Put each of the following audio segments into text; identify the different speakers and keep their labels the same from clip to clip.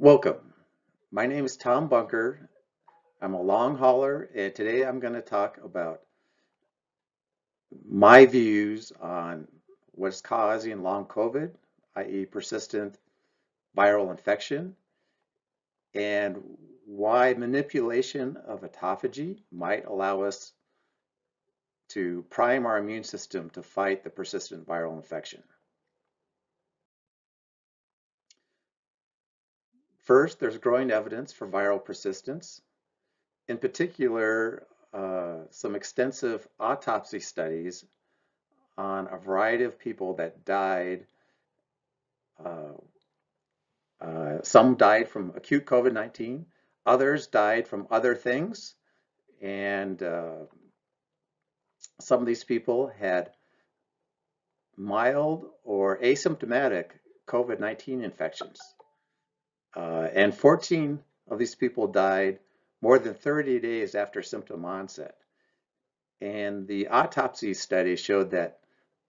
Speaker 1: Welcome. My name is Tom Bunker. I'm a long hauler, and today I'm going to talk about my views on what's causing long COVID, i.e. persistent viral infection, and why manipulation of autophagy might allow us to prime our immune system to fight the persistent viral infection. First, there's growing evidence for viral persistence. In particular, uh, some extensive autopsy studies on a variety of people that died. Uh, uh, some died from acute COVID-19, others died from other things, and uh, some of these people had mild or asymptomatic COVID-19 infections. Uh, and 14 of these people died more than 30 days after symptom onset. And the autopsy study showed that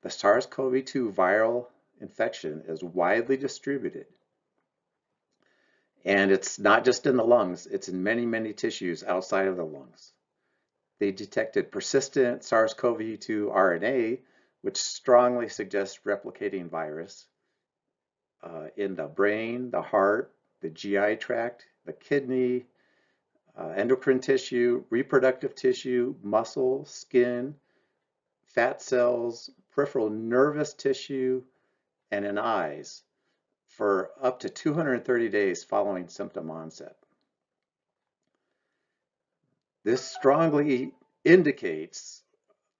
Speaker 1: the SARS-CoV-2 viral infection is widely distributed. And it's not just in the lungs, it's in many, many tissues outside of the lungs. They detected persistent SARS-CoV-2 RNA, which strongly suggests replicating virus uh, in the brain, the heart, the GI tract, the kidney, uh, endocrine tissue, reproductive tissue, muscle, skin, fat cells, peripheral nervous tissue, and in eyes for up to 230 days following symptom onset. This strongly indicates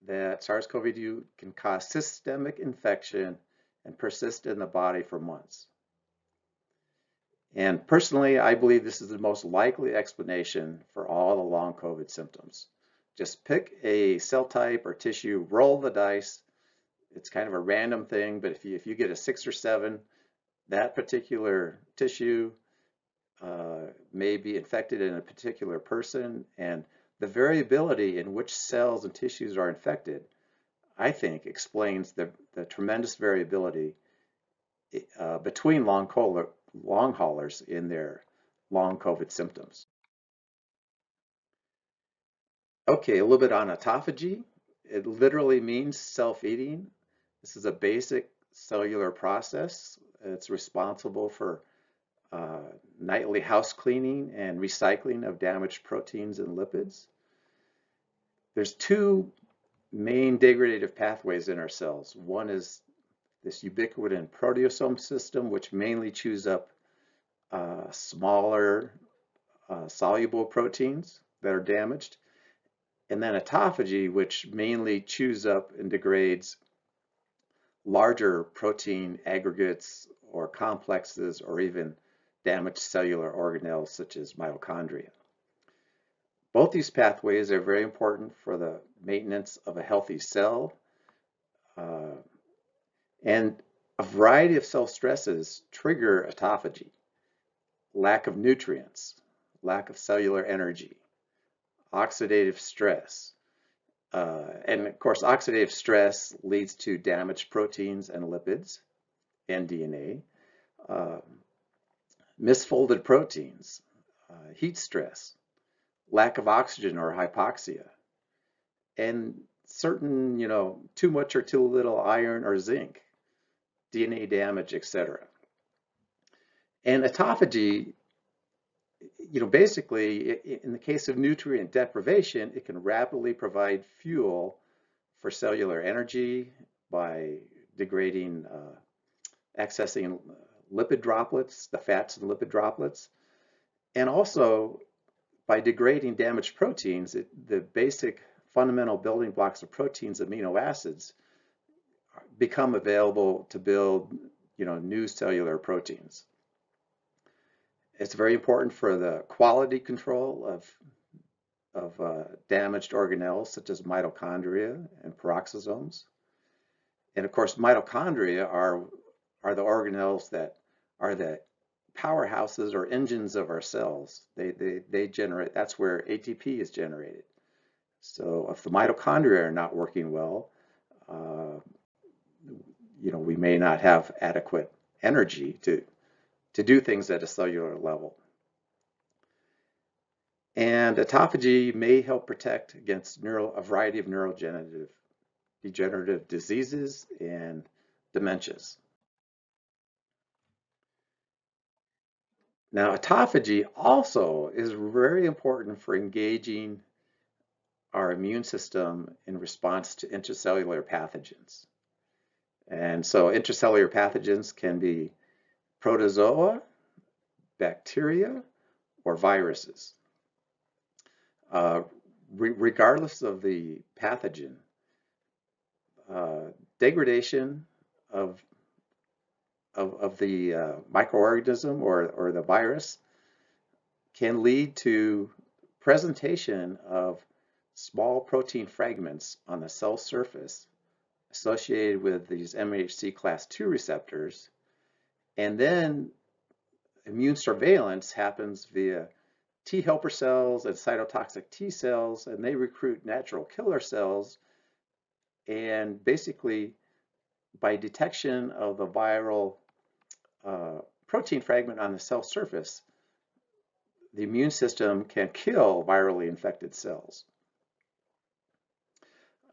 Speaker 1: that SARS-CoV-2 can cause systemic infection and persist in the body for months. And personally, I believe this is the most likely explanation for all the long COVID symptoms. Just pick a cell type or tissue, roll the dice. It's kind of a random thing, but if you, if you get a six or seven, that particular tissue uh, may be infected in a particular person. And the variability in which cells and tissues are infected, I think, explains the, the tremendous variability uh, between long COVID, long haulers in their long COVID symptoms. Okay, a little bit on autophagy. It literally means self-eating. This is a basic cellular process. It's responsible for uh, nightly house cleaning and recycling of damaged proteins and lipids. There's two main degradative pathways in our cells. One is this ubiquitin proteasome system, which mainly chews up uh, smaller uh, soluble proteins that are damaged, and then autophagy, which mainly chews up and degrades larger protein aggregates or complexes or even damaged cellular organelles such as mitochondria. Both these pathways are very important for the maintenance of a healthy cell. Uh, and a variety of cell stresses trigger autophagy. Lack of nutrients, lack of cellular energy, oxidative stress. Uh, and of course, oxidative stress leads to damaged proteins and lipids and DNA. Uh, misfolded proteins, uh, heat stress, lack of oxygen or hypoxia, and certain, you know, too much or too little iron or zinc DNA damage, etc. And autophagy, you know, basically, in the case of nutrient deprivation, it can rapidly provide fuel for cellular energy by degrading, uh, accessing lipid droplets, the fats and lipid droplets, and also by degrading damaged proteins, it, the basic fundamental building blocks of proteins, amino acids, become available to build you know, new cellular proteins. It's very important for the quality control of, of uh, damaged organelles such as mitochondria and peroxisomes. And of course, mitochondria are, are the organelles that are the powerhouses or engines of our cells. They, they, they generate, that's where ATP is generated. So if the mitochondria are not working well, uh, you know, we may not have adequate energy to, to do things at a cellular level. And autophagy may help protect against neuro, a variety of neurodegenerative degenerative diseases and dementias. Now, autophagy also is very important for engaging our immune system in response to intracellular pathogens. And so intracellular pathogens can be protozoa, bacteria, or viruses. Uh, re regardless of the pathogen, uh, degradation of of, of the uh, microorganism or, or the virus can lead to presentation of small protein fragments on the cell surface associated with these MHC class II receptors. And then immune surveillance happens via T helper cells and cytotoxic T cells, and they recruit natural killer cells. And basically, by detection of the viral uh, protein fragment on the cell surface, the immune system can kill virally infected cells.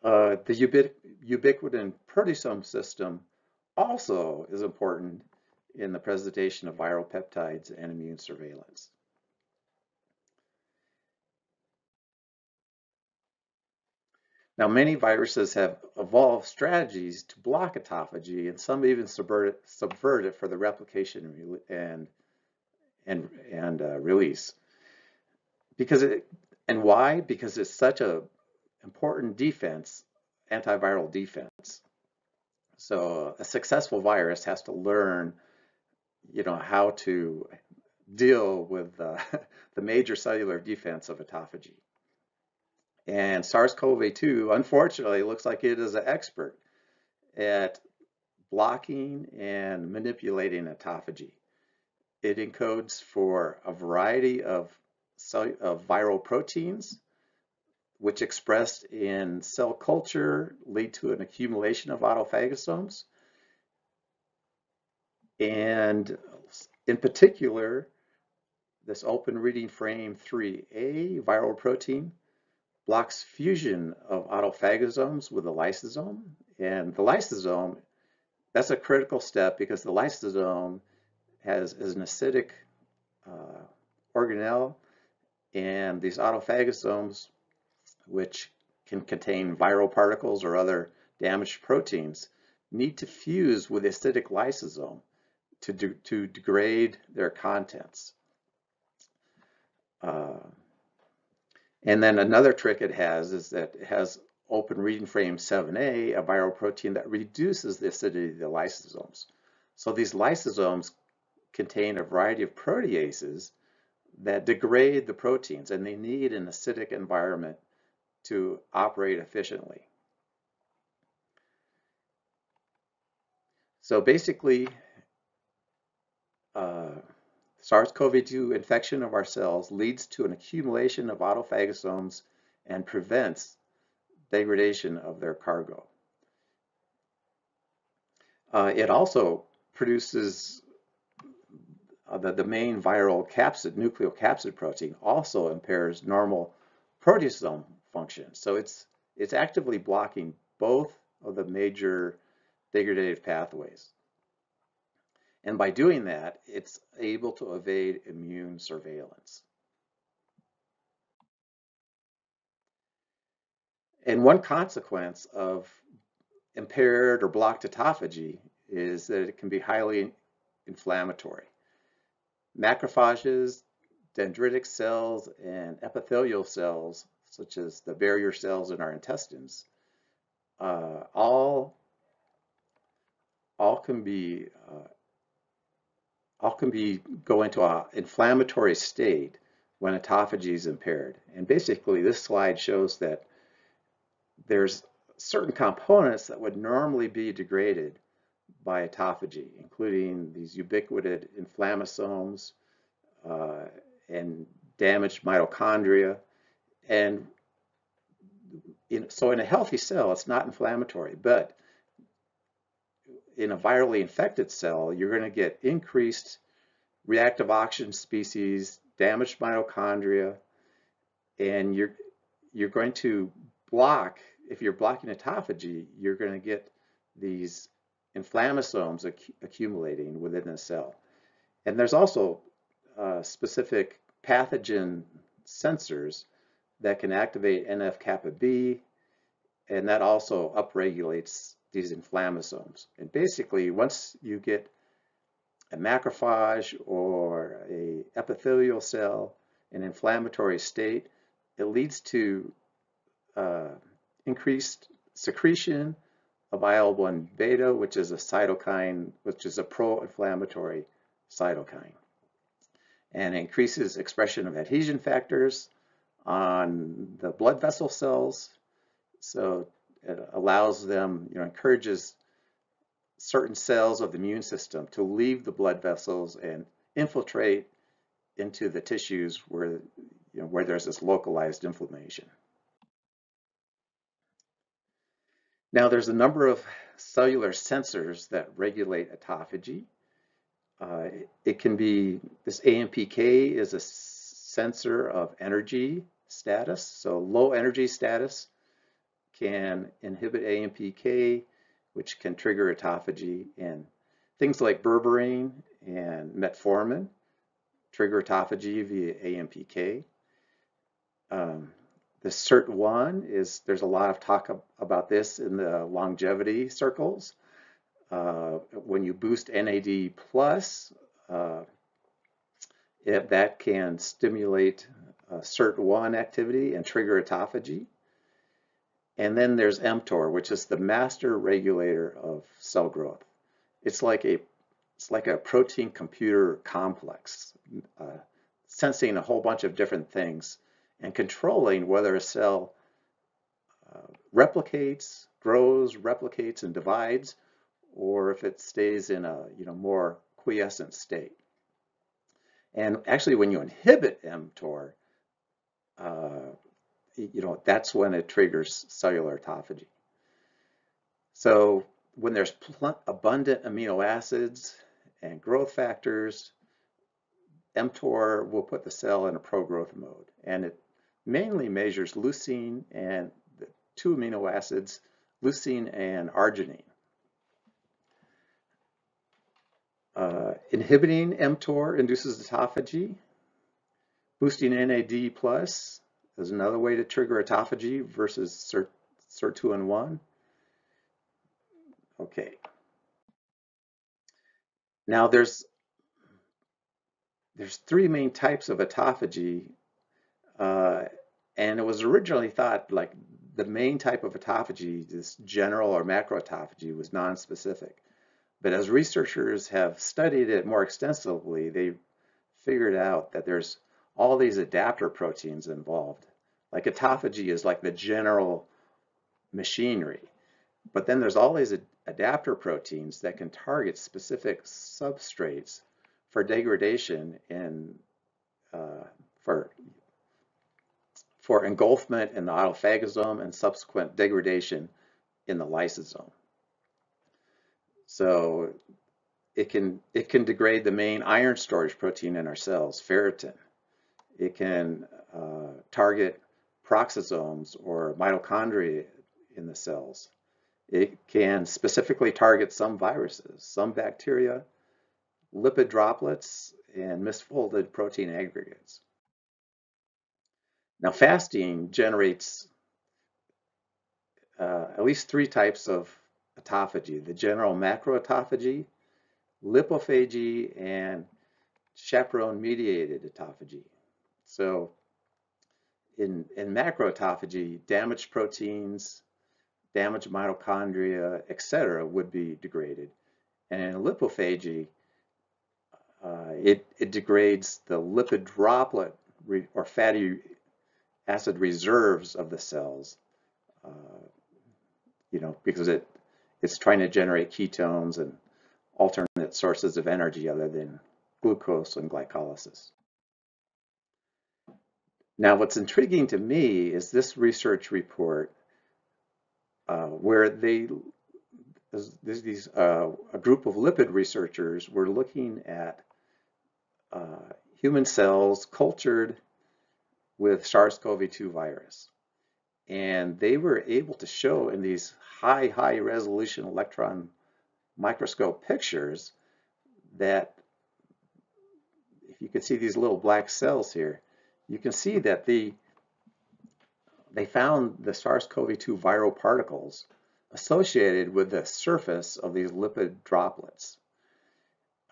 Speaker 1: Uh, the ubiqu ubiquitin proteasome system also is important in the presentation of viral peptides and immune surveillance. Now, many viruses have evolved strategies to block autophagy, and some even subvert it, subvert it for the replication and and and uh, release. Because it and why? Because it's such a important defense, antiviral defense. So a successful virus has to learn, you know, how to deal with uh, the major cellular defense of autophagy. And SARS-CoV-2, unfortunately, looks like it is an expert at blocking and manipulating autophagy. It encodes for a variety of, of viral proteins, which expressed in cell culture lead to an accumulation of autophagosomes. And in particular, this open reading frame 3A viral protein blocks fusion of autophagosomes with the lysosome. And the lysosome, that's a critical step because the lysosome has is an acidic uh, organelle, and these autophagosomes, which can contain viral particles or other damaged proteins, need to fuse with acidic lysosome to, de to degrade their contents. Uh, and then another trick it has is that it has open reading frame 7A, a viral protein that reduces the acidity of the lysosomes. So these lysosomes contain a variety of proteases that degrade the proteins and they need an acidic environment to operate efficiently. So basically, uh, SARS-CoV-2 infection of our cells leads to an accumulation of autophagosomes and prevents degradation of their cargo. Uh, it also produces uh, the, the main viral capsid, nucleocapsid protein, also impairs normal proteasome function. So it's, it's actively blocking both of the major degradative pathways. And by doing that, it's able to evade immune surveillance. And one consequence of impaired or blocked autophagy is that it can be highly inflammatory. Macrophages, dendritic cells, and epithelial cells, such as the barrier cells in our intestines, uh, all, all can be uh, all can be go into an inflammatory state when autophagy is impaired. And basically this slide shows that there's certain components that would normally be degraded by autophagy, including these ubiquitin inflammasomes uh, and damaged mitochondria. And in, so in a healthy cell, it's not inflammatory, but in a virally infected cell, you're going to get increased reactive oxygen species, damaged mitochondria, and you're you're going to block, if you're blocking autophagy, you're going to get these inflammasomes ac accumulating within the cell. And there's also uh, specific pathogen sensors that can activate NF-kappa B, and that also upregulates these inflammasomes. And basically, once you get a macrophage or a epithelial cell in inflammatory state, it leads to uh, increased secretion of IL-1 beta, which is a cytokine, which is a pro-inflammatory cytokine, and increases expression of adhesion factors on the blood vessel cells. So it allows them, you know, encourages certain cells of the immune system to leave the blood vessels and infiltrate into the tissues where, you know, where there's this localized inflammation. Now there's a number of cellular sensors that regulate autophagy. Uh, it can be, this AMPK is a sensor of energy status. So low energy status can inhibit AMPK, which can trigger autophagy. And things like berberine and metformin trigger autophagy via AMPK. Um, the SIRT1 is, there's a lot of talk about this in the longevity circles. Uh, when you boost NAD plus, uh, it, that can stimulate uh, SIRT1 activity and trigger autophagy. And then there's mTOR, which is the master regulator of cell growth. It's like a it's like a protein computer complex, uh, sensing a whole bunch of different things and controlling whether a cell uh, replicates, grows, replicates, and divides, or if it stays in a you know more quiescent state. And actually, when you inhibit mTOR, uh, you know that's when it triggers cellular autophagy. So when there's abundant amino acids and growth factors, mTOR will put the cell in a pro-growth mode, and it mainly measures leucine and the two amino acids, leucine and arginine. Uh, inhibiting mTOR induces autophagy. Boosting NAD plus is another way to trigger autophagy versus SIRT, 2 and 1. Okay. Now there's there's three main types of autophagy uh, and it was originally thought like the main type of autophagy, this general or macroautophagy, was non-specific. But as researchers have studied it more extensively, they figured out that there's all these adapter proteins involved. Like autophagy is like the general machinery. But then there's all these adapter proteins that can target specific substrates for degradation in uh, for for engulfment in the autophagosome and subsequent degradation in the lysosome. So it can, it can degrade the main iron storage protein in our cells, ferritin. It can uh, target peroxisomes or mitochondria in the cells. It can specifically target some viruses, some bacteria, lipid droplets, and misfolded protein aggregates. Now fasting generates uh, at least three types of autophagy, the general macroautophagy, lipophagy, and chaperone-mediated autophagy. So in, in macroautophagy, damaged proteins, damaged mitochondria, etc., would be degraded. And in lipophagy, uh, it, it degrades the lipid droplet or fatty acid reserves of the cells, uh, you know, because it it's trying to generate ketones and alternate sources of energy other than glucose and glycolysis. Now, what's intriguing to me is this research report uh, where they, these, uh, a group of lipid researchers were looking at uh, human cells cultured with SARS-CoV-2 virus. And they were able to show in these high, high resolution electron microscope pictures that if you can see these little black cells here, you can see that the they found the SARS-CoV-2 viral particles associated with the surface of these lipid droplets.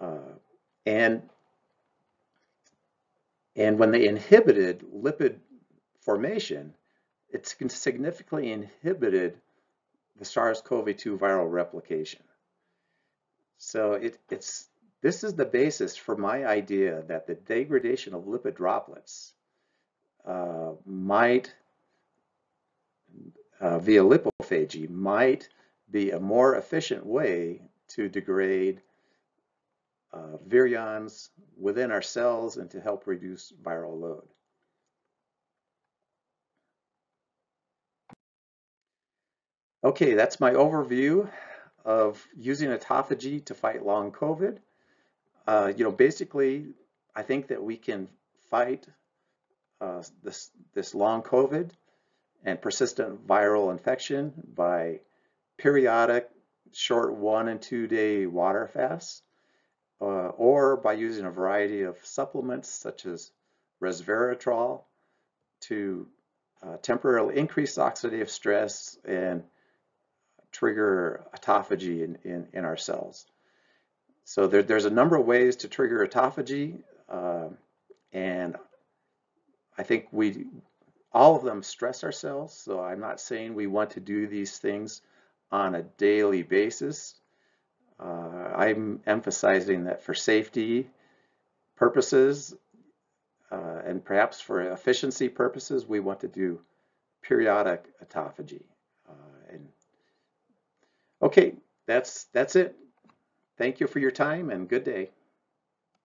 Speaker 1: Uh, and, and when they inhibited lipid formation, it significantly inhibited the SARS-CoV-2 viral replication. So it, it's this is the basis for my idea that the degradation of lipid droplets might, uh, via lipophagy, might be a more efficient way to degrade uh, virions within our cells and to help reduce viral load. Okay, that's my overview of using autophagy to fight long COVID. Uh, you know, basically, I think that we can fight uh, this, this long COVID and persistent viral infection by periodic short one and two day water fasts uh, or by using a variety of supplements such as resveratrol to uh, temporarily increase oxidative stress and trigger autophagy in, in, in our cells. So there, there's a number of ways to trigger autophagy, uh, and I think we, all of them stress ourselves. So I'm not saying we want to do these things on a daily basis. Uh, I'm emphasizing that for safety purposes uh, and perhaps for efficiency purposes, we want to do periodic autophagy. Uh, and okay, that's that's it. Thank you for your time and good day.